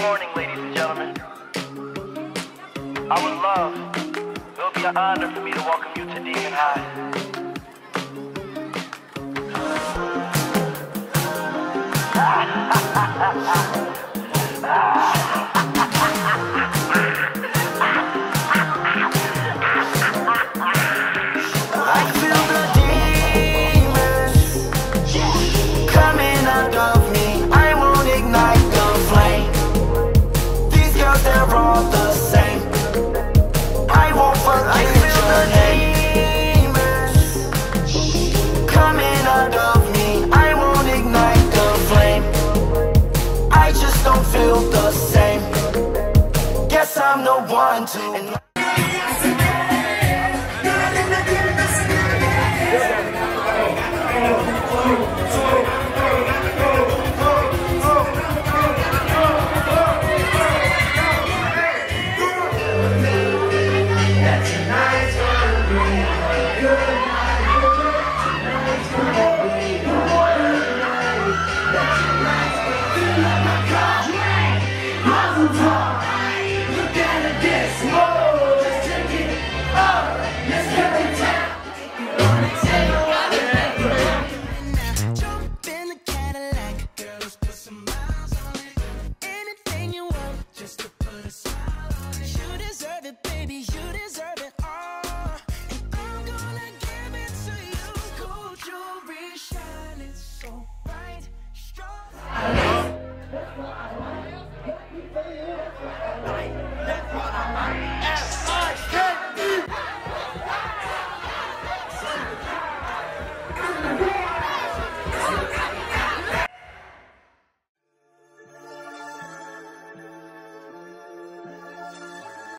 morning, ladies and gentlemen. I would love, it would be an honor for me to welcome you to Demon High. Ha ha ha ha! Feel the same. Guess I'm the one to Wow.